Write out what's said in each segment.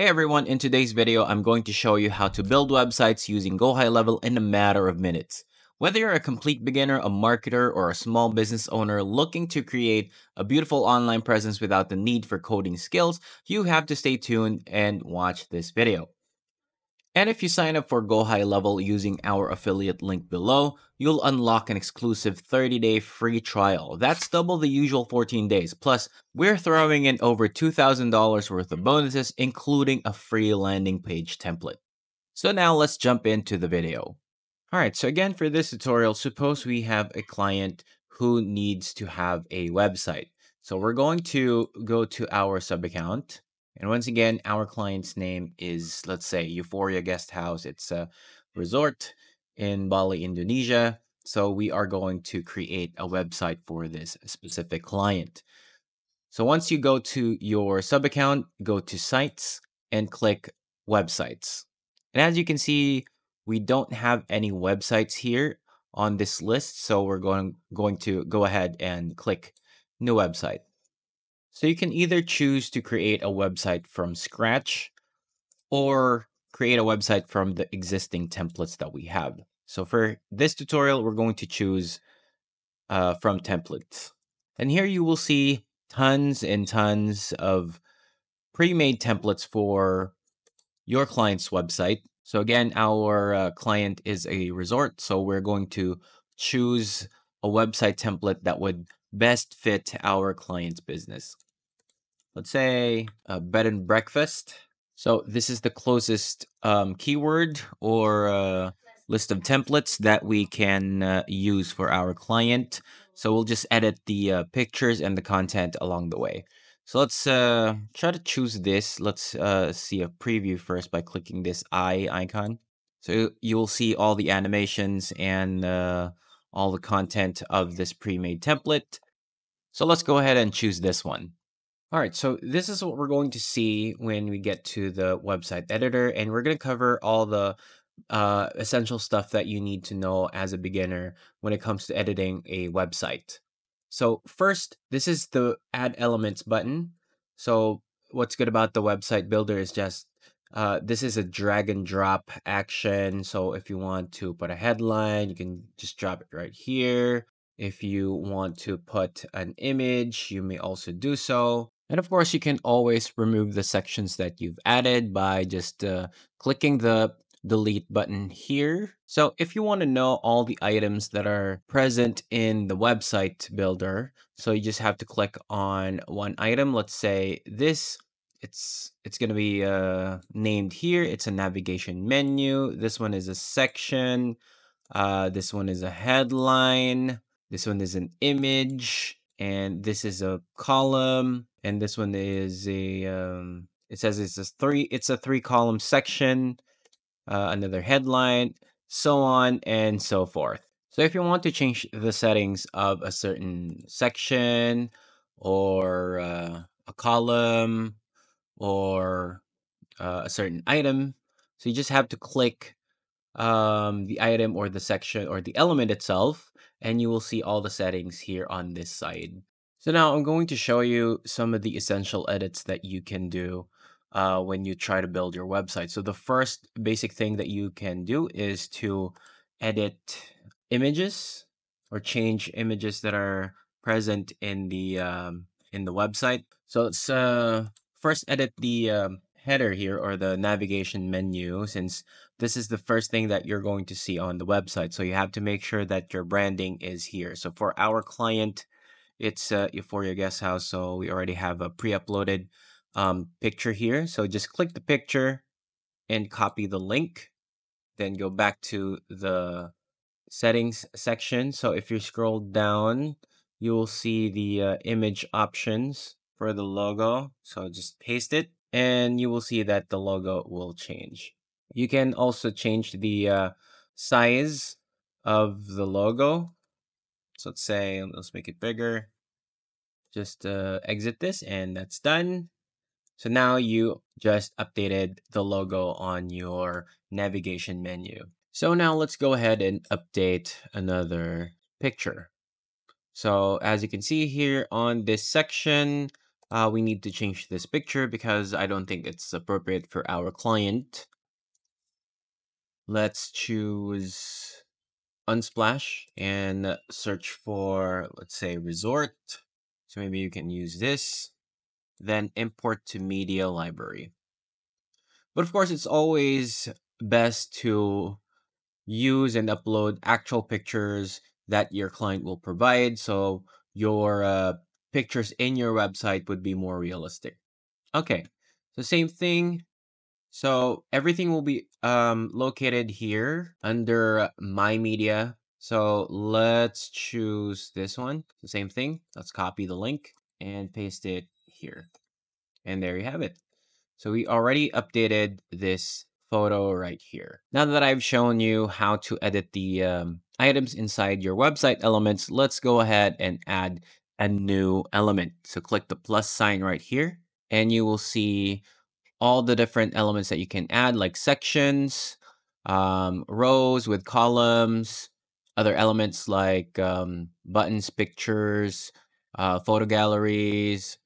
Hey everyone, in today's video, I'm going to show you how to build websites using Go High Level in a matter of minutes. Whether you're a complete beginner, a marketer, or a small business owner looking to create a beautiful online presence without the need for coding skills, you have to stay tuned and watch this video. And if you sign up for Go High Level using our affiliate link below, you'll unlock an exclusive 30-day free trial. That's double the usual 14 days. Plus, we're throwing in over $2,000 worth of bonuses, including a free landing page template. So now let's jump into the video. Alright, so again for this tutorial, suppose we have a client who needs to have a website. So we're going to go to our sub account and once again, our client's name is, let's say, Euphoria Guest House. It's a resort in Bali, Indonesia. So we are going to create a website for this specific client. So once you go to your sub account, go to sites and click websites. And as you can see, we don't have any websites here on this list. So we're going, going to go ahead and click new website. So you can either choose to create a website from scratch or create a website from the existing templates that we have. So for this tutorial, we're going to choose uh, from templates. And here you will see tons and tons of pre-made templates for your client's website. So again, our uh, client is a resort, so we're going to choose a website template that would best fit our client's business. Let's say a bed and breakfast. So this is the closest um, keyword or uh, list of templates that we can uh, use for our client. So we'll just edit the uh, pictures and the content along the way. So let's uh, try to choose this. Let's uh, see a preview first by clicking this eye icon. So you will see all the animations and all the content of this pre-made template. So let's go ahead and choose this one. All right, so this is what we're going to see when we get to the website editor, and we're going to cover all the uh, essential stuff that you need to know as a beginner when it comes to editing a website. So first, this is the add elements button. So what's good about the website builder is just uh, this is a drag and drop action. So if you want to put a headline, you can just drop it right here. If you want to put an image, you may also do so. And of course, you can always remove the sections that you've added by just uh, clicking the delete button here. So if you want to know all the items that are present in the website builder, so you just have to click on one item. Let's say this, it's it's going to be uh, named here. It's a navigation menu. This one is a section. Uh, this one is a headline. This one is an image. And this is a column. And this one is a, um, it says it's a three, it's a three column section uh, another headline, so on and so forth. So if you want to change the settings of a certain section or uh, a column or uh, a certain item, so you just have to click um, the item or the section or the element itself, and you will see all the settings here on this side. So now I'm going to show you some of the essential edits that you can do uh, when you try to build your website. So the first basic thing that you can do is to edit images or change images that are present in the um, in the website. So let's uh, first edit the um, header here or the navigation menu since this is the first thing that you're going to see on the website. So you have to make sure that your branding is here. So for our client, it's uh, Euphoria Guest House. So we already have a pre-uploaded um, picture here. So just click the picture and copy the link. Then go back to the settings section. So if you scroll down, you will see the uh, image options for the logo. So just paste it and you will see that the logo will change. You can also change the uh, size of the logo. So let's say, let's make it bigger. Just uh, exit this and that's done. So now you just updated the logo on your navigation menu. So now let's go ahead and update another picture. So as you can see here on this section, uh, we need to change this picture because I don't think it's appropriate for our client. Let's choose Unsplash and search for, let's say, resort. So maybe you can use this. Then import to media library. But of course, it's always best to use and upload actual pictures that your client will provide. So your uh, pictures in your website would be more realistic. Okay, so same thing. So everything will be um, located here under My Media. So let's choose this one. The same thing. Let's copy the link and paste it here. And there you have it. So we already updated this photo right here. Now that I've shown you how to edit the um, items inside your website elements, let's go ahead and add a new element. So click the plus sign right here and you will see all the different elements that you can add like sections, um, rows with columns, other elements like um, buttons, pictures, uh, photo galleries,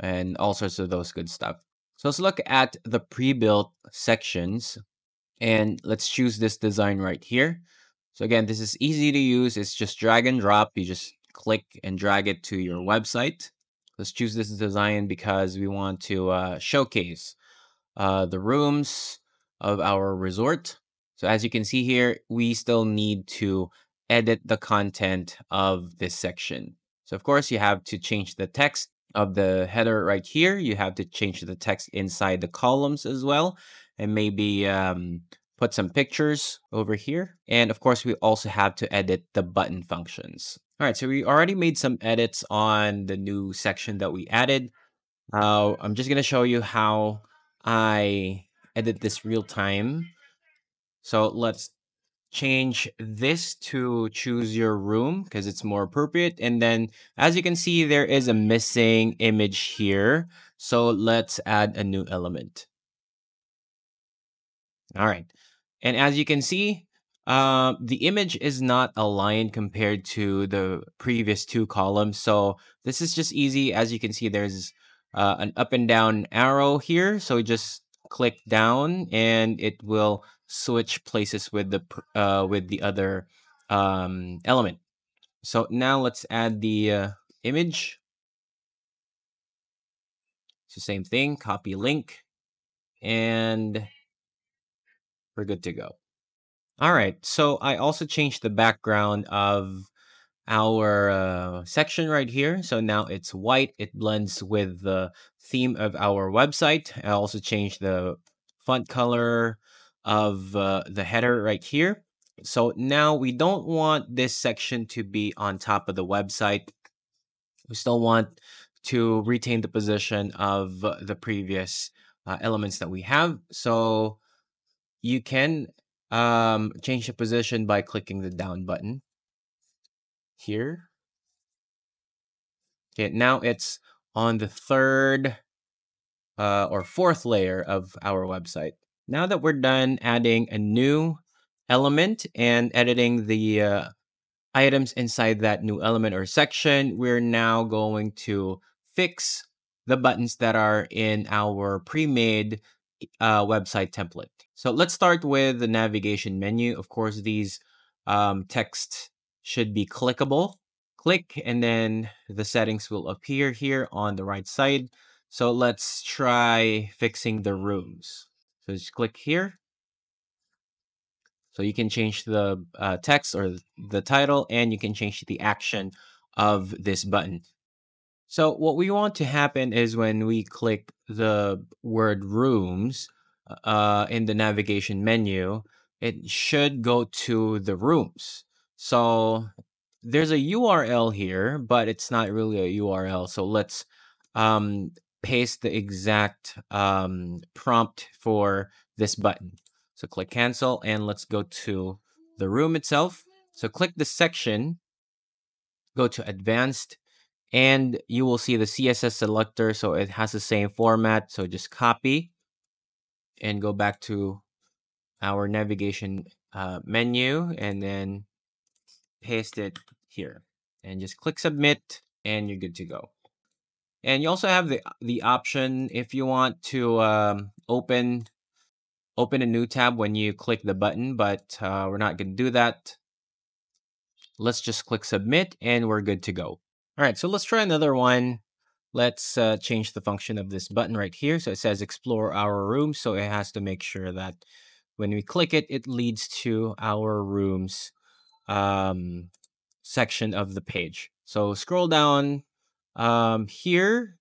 and all sorts of those good stuff. So let's look at the pre-built sections and let's choose this design right here. So again, this is easy to use. It's just drag and drop. You just click and drag it to your website. Let's choose this design because we want to uh, showcase uh, the rooms of our resort. So as you can see here, we still need to edit the content of this section. So of course you have to change the text of the header right here. You have to change the text inside the columns as well. And maybe um, put some pictures over here. And of course, we also have to edit the button functions. All right, so we already made some edits on the new section that we added. Uh, I'm just going to show you how I edit this real time. So let's change this to choose your room because it's more appropriate. And then as you can see, there is a missing image here. So let's add a new element. All right. And as you can see, uh, the image is not aligned compared to the previous two columns. So this is just easy. As you can see, there's uh, an up and down arrow here. So we just click down and it will switch places with the uh, with the other um, element. So now let's add the uh, image. It's the same thing, copy link, and we're good to go. All right, so I also changed the background of our uh, section right here. So now it's white. It blends with the theme of our website. I also changed the font color of uh, the header right here. So now we don't want this section to be on top of the website. We still want to retain the position of the previous uh, elements that we have. So you can um, change the position by clicking the down button here. Okay, now it's on the third uh, or fourth layer of our website. Now that we're done adding a new element and editing the uh, items inside that new element or section, we're now going to fix the buttons that are in our pre-made uh, website template. So let's start with the navigation menu. Of course, these um, text should be clickable. Click and then the settings will appear here on the right side. So let's try fixing the rooms. So just click here. So you can change the uh, text or the title and you can change the action of this button. So what we want to happen is when we click the word rooms uh, in the navigation menu, it should go to the rooms. So there's a URL here, but it's not really a URL. So let's um, paste the exact um, prompt for this button. So click cancel and let's go to the room itself. So click the section, go to advanced, and you will see the CSS selector. So it has the same format. So just copy and go back to our navigation uh, menu and then paste it here and just click submit and you're good to go. And you also have the the option if you want to um, open open a new tab when you click the button, but uh, we're not going to do that. Let's just click submit and we're good to go. All right, so let's try another one. Let's uh, change the function of this button right here. So it says explore our room. So it has to make sure that when we click it, it leads to our rooms um, section of the page. So scroll down um, here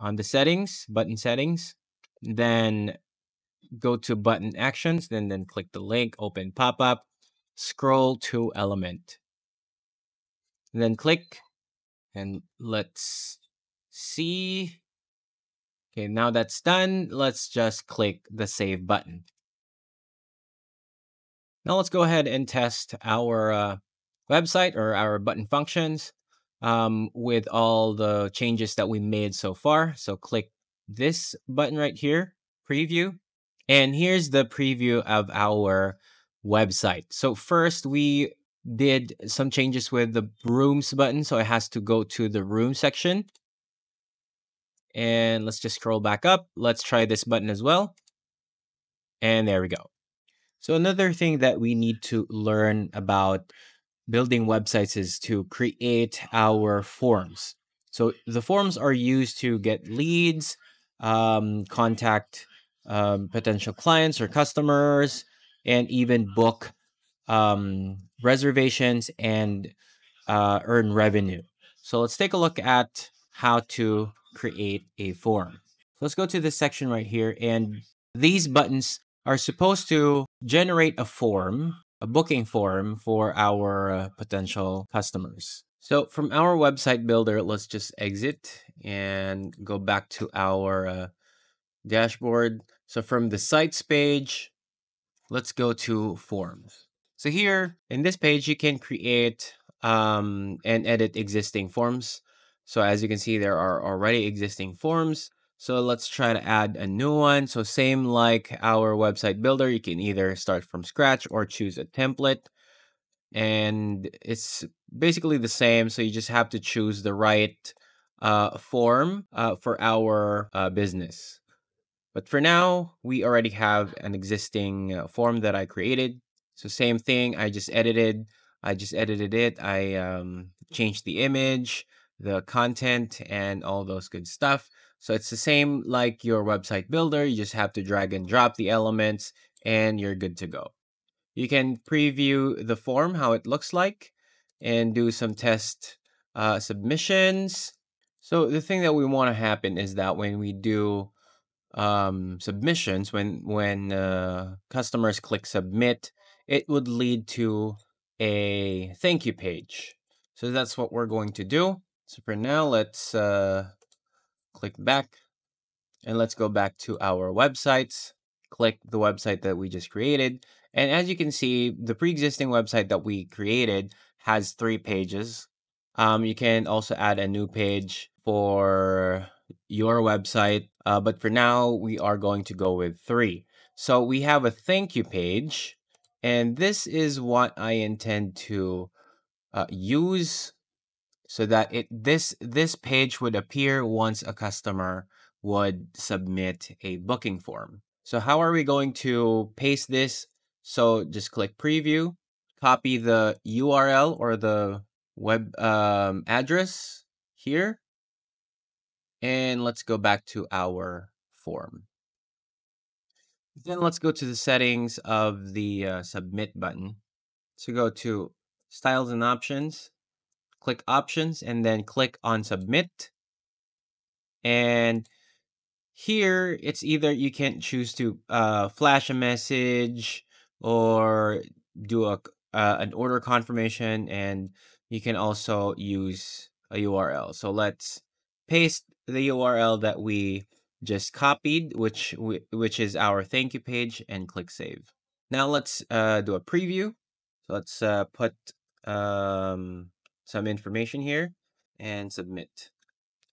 on the settings, button settings, then go to button actions, then then click the link, open pop-up, scroll to element. Then click and let's see. Okay, now that's done, let's just click the save button. Now let's go ahead and test our uh, website or our button functions um, with all the changes that we made so far. So click this button right here, preview. And here's the preview of our website. So first we did some changes with the rooms button. So it has to go to the room section. And let's just scroll back up. Let's try this button as well. And there we go. So another thing that we need to learn about building websites is to create our forms. So the forms are used to get leads, um, contact um, potential clients or customers, and even book um, reservations and uh, earn revenue. So let's take a look at how to create a form. Let's go to this section right here, and these buttons are supposed to generate a form a booking form for our uh, potential customers. So from our website builder, let's just exit and go back to our uh, dashboard. So from the sites page, let's go to forms. So here in this page, you can create um, and edit existing forms. So as you can see, there are already existing forms. So let's try to add a new one. So same like our website builder, you can either start from scratch or choose a template. And it's basically the same. So you just have to choose the right uh, form uh, for our uh, business. But for now, we already have an existing uh, form that I created. So same thing, I just edited. I just edited it. I um, changed the image, the content, and all those good stuff. So it's the same like your website builder. You just have to drag and drop the elements and you're good to go. You can preview the form, how it looks like, and do some test uh, submissions. So the thing that we want to happen is that when we do um, submissions, when when uh, customers click submit, it would lead to a thank you page. So that's what we're going to do. So for now, let's uh, click back and let's go back to our websites click the website that we just created and as you can see the pre-existing website that we created has three pages. Um, you can also add a new page for your website uh, but for now we are going to go with three. So we have a thank you page and this is what i intend to uh, use so that it this this page would appear once a customer would submit a booking form. So how are we going to paste this? So just click preview, copy the URL or the web um, address here, and let's go back to our form. Then let's go to the settings of the uh, submit button. So go to styles and options, click options and then click on submit. And here it's either you can choose to uh, flash a message or do a uh, an order confirmation and you can also use a URL. So let's paste the URL that we just copied, which we, which is our thank you page, and click save. Now let's uh, do a preview. So let's uh, put um, some information here and submit.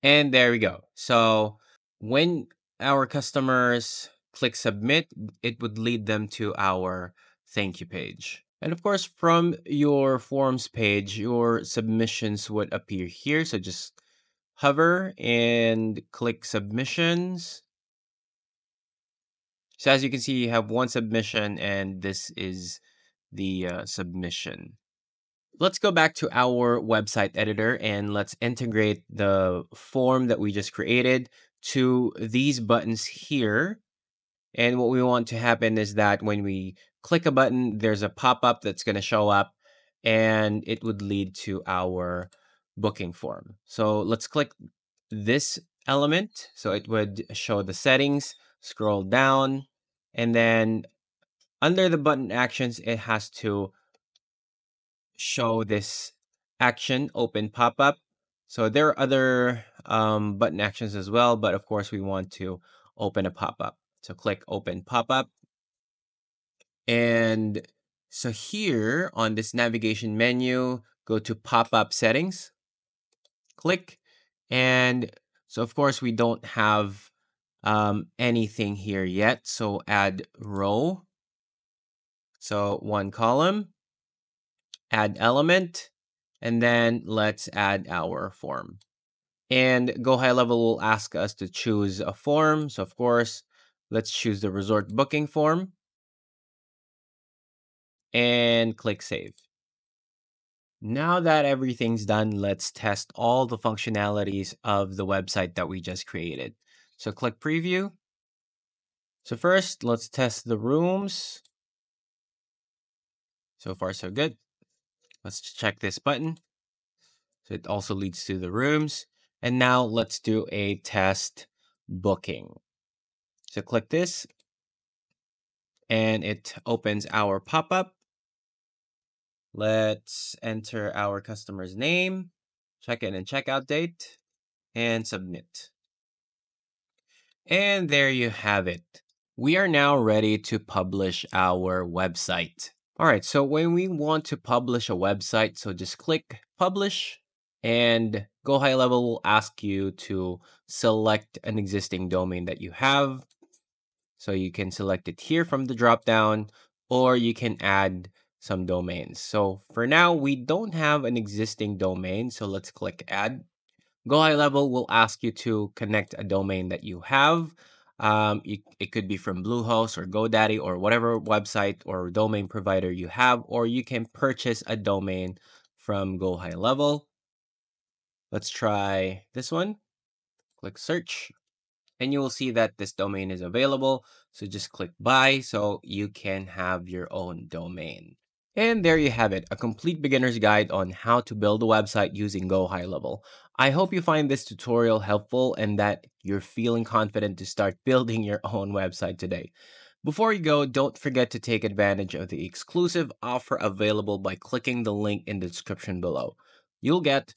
And there we go. So when our customers click submit, it would lead them to our thank you page. And of course, from your forms page, your submissions would appear here. So just hover and click submissions. So as you can see, you have one submission and this is the uh, submission. Let's go back to our website editor and let's integrate the form that we just created to these buttons here. And what we want to happen is that when we click a button, there's a pop-up that's going to show up and it would lead to our booking form. So let's click this element. So it would show the settings, scroll down, and then under the button actions, it has to show this action open pop-up. So there are other um, button actions as well, but of course we want to open a pop-up. So click open pop-up. And so here on this navigation menu, go to pop-up settings, click, and so of course we don't have um, anything here yet. So add row. So one column, add element, and then let's add our form. And Go High Level will ask us to choose a form. So of course, let's choose the resort booking form and click save. Now that everything's done, let's test all the functionalities of the website that we just created. So click preview. So first, let's test the rooms. So far, so good. Let's check this button. So it also leads to the rooms. And now let's do a test booking. So click this and it opens our pop-up. Let's enter our customer's name, check in and checkout date, and submit. And there you have it. We are now ready to publish our website. All right, so when we want to publish a website, so just click publish and Go High Level will ask you to select an existing domain that you have. So you can select it here from the drop down or you can add some domains. So for now, we don't have an existing domain. So let's click add. Go High Level will ask you to connect a domain that you have. Um, you, it could be from Bluehost or GoDaddy or whatever website or domain provider you have, or you can purchase a domain from Go High Level. Let's try this one. Click search and you will see that this domain is available. So just click buy so you can have your own domain. And there you have it, a complete beginner's guide on how to build a website using Go High Level. I hope you find this tutorial helpful and that you're feeling confident to start building your own website today. Before you go, don't forget to take advantage of the exclusive offer available by clicking the link in the description below. You'll get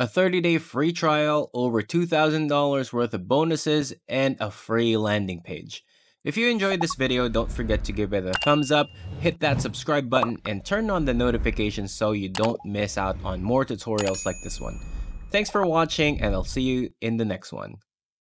a 30-day free trial, over $2,000 worth of bonuses, and a free landing page. If you enjoyed this video, don't forget to give it a thumbs up, hit that subscribe button, and turn on the notifications so you don't miss out on more tutorials like this one. Thanks for watching, and I'll see you in the next one.